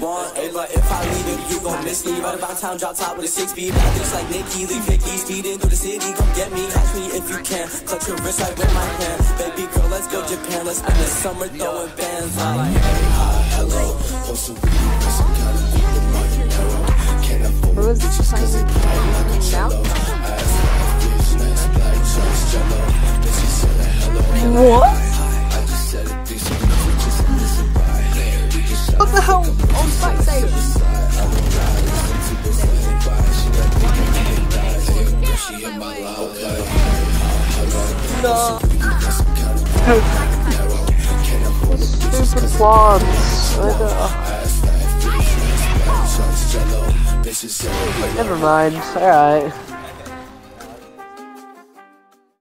one I want. Hey, but if I leave it, you gon' miss me. Right about town, drop top with a six speed. Bad bitch like Nikki, leave Vicky, speeding through the city. Come get me, catch me if you can. Clutch your wrist, I with my hand. Baby girl, let's go Japan, let's spend the summer throwing bands. I'm like, hey, hi, hello, also really some No. Stupid plants. Never mind. Alright.